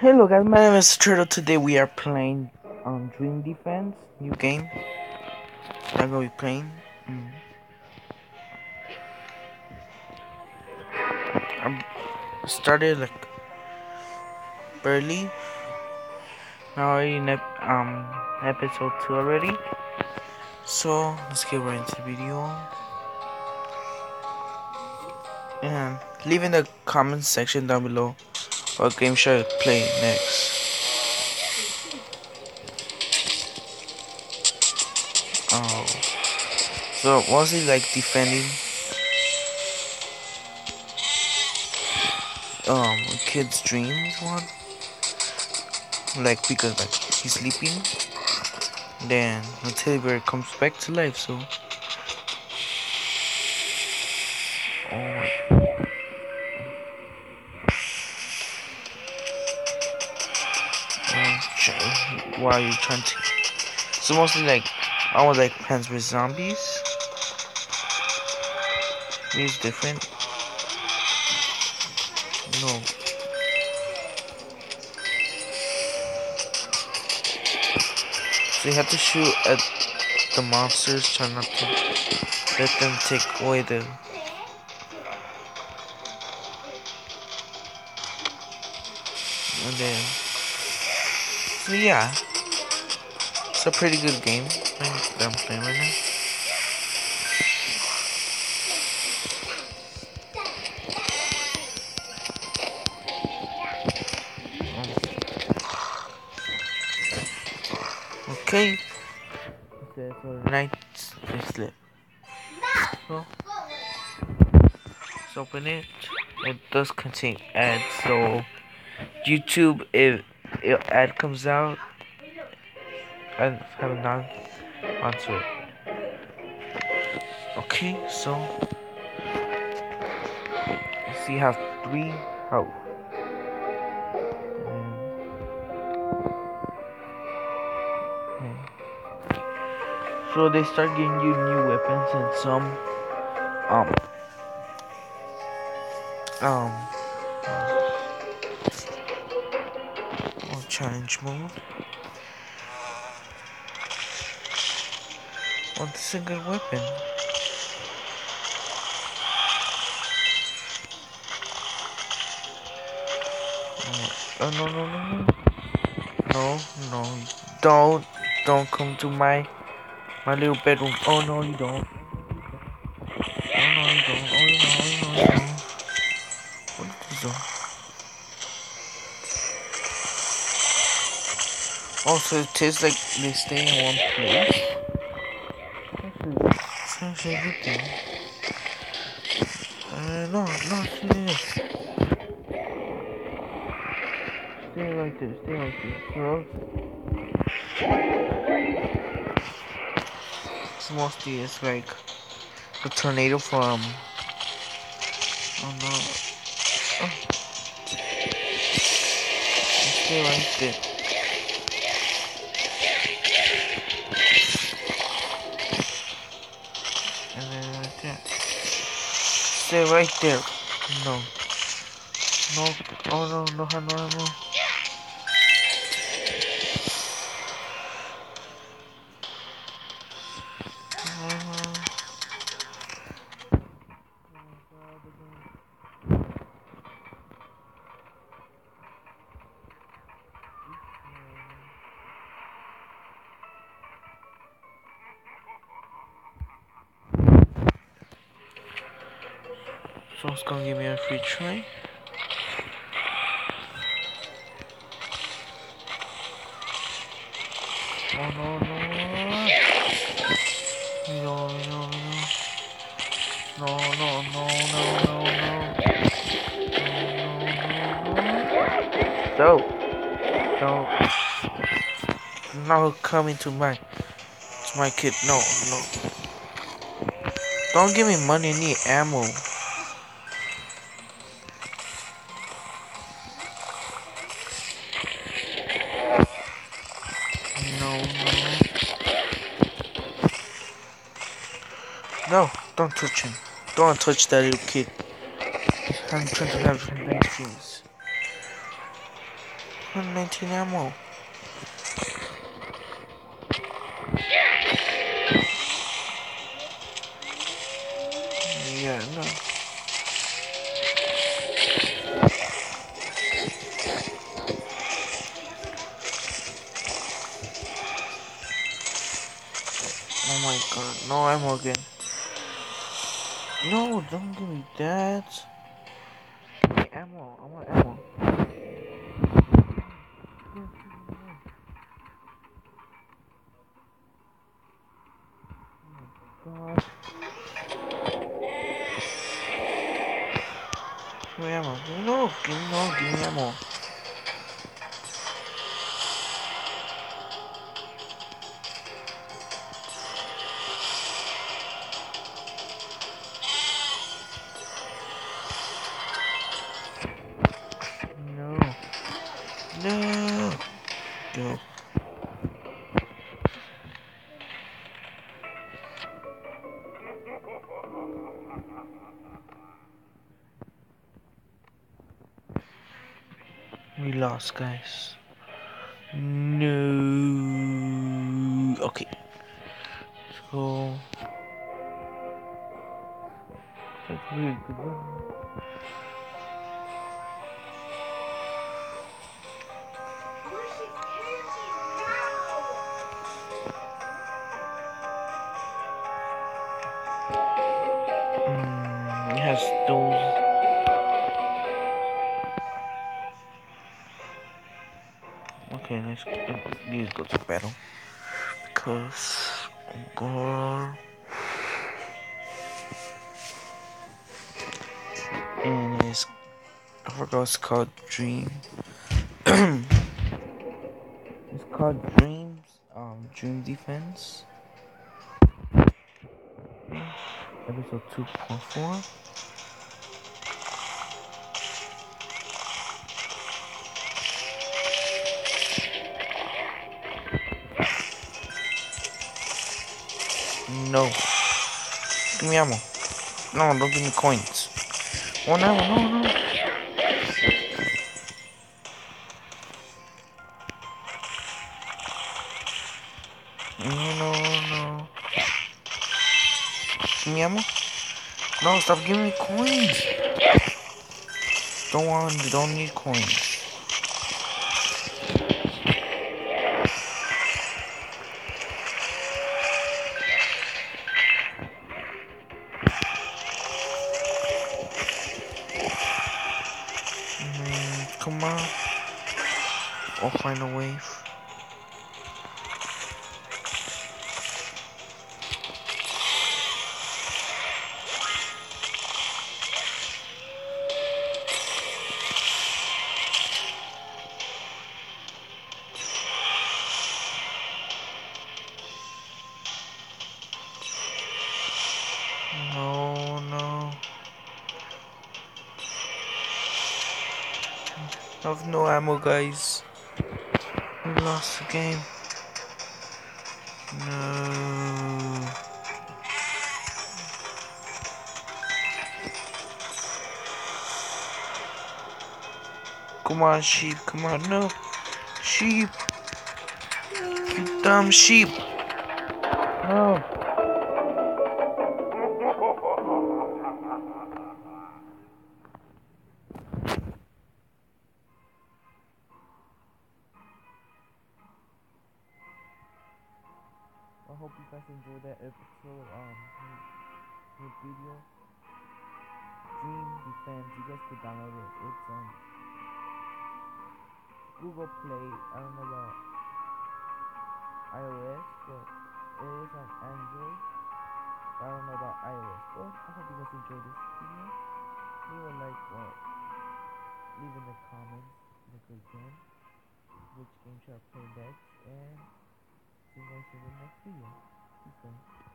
Hello guys, my name is Turtle. Today we are playing um Dream Defense, new game. I'm gonna be playing. Mm. I started like barely. Now already in um episode two already. So let's get right into the video. And leave in the comment section down below what game should I play next. Oh, so was he like defending um kid's dreams one. Like because like he's sleeping, then until bear comes back to life. So, are trying to so mostly like I was like Plants vs Zombies. It's different. No. So you have to shoot at the monsters try not to let them take away the and then so yeah it's a pretty good game that I'm playing right now. Okay. So for night's sleep. So let's open it. It does contain ads, so YouTube if, if ad comes out I have not answered. Okay, so see, have three health. So they start giving you new weapons and some um um uh, challenge mode. What's a good weapon? Oh no no no no no no don't don't come to my my little bedroom. Oh no you don't. Oh no you don't. Oh no you no you don't. What is this? Also it tastes like they stay in one place sen şey yok ya. Ee, no, no. Stay like this, stay like this. No. This mostly it's like a tornado from. Oh no. Oh. Stay like this. Stay right there. No. No. Oh no, no, no, no, oh, no. So it's gonna give me a free try. Oh no no. No no no no no no no no no. No no. No coming to my to my kid. No no. Don't give me money I need ammo no don't touch him don't touch that little kid I'm trying to have some nice dreams 19 ammo. Yeah, no. Oh my god, no ammo again. No, don't give me that. Give ammo, I want ammo. Lost, guys. No. Okay. Good. one. Mm, has those. Okay, let's let's go to battle because god. And it's I forgot it's called Dream. it's called Dreams. Um, Dream Defense. Episode two point four. No. Give me ammo. No, don't give me coins. Oh, One ammo, no, no. No, no, no. Give me ammo. No, stop giving me coins. Don't want, don't need coins. On. I'll find a wave. I have no ammo, guys. We lost the game. No. Come on, sheep. Come on, no. Sheep. You dumb sheep. No. I hope you guys enjoyed that episode. Um, new video. Dream Defense. You guys could download it. It's um Google Play. I don't know about iOS, but it is on Android. I don't know about iOS, but I hope you guys enjoyed this video. Leave a like or leave in the comments if you can which game should I play next and see you guys in the next video. Peace out.